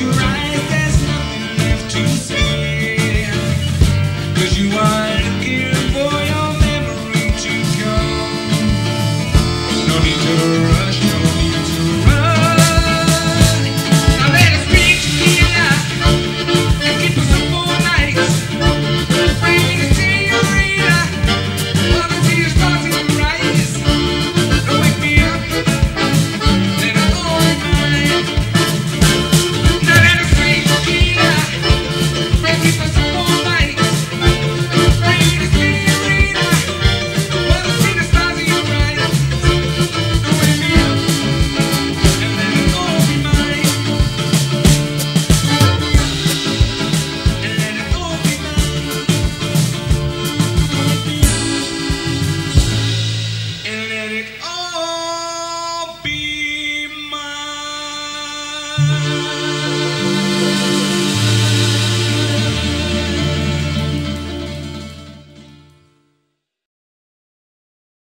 You rise. eyes.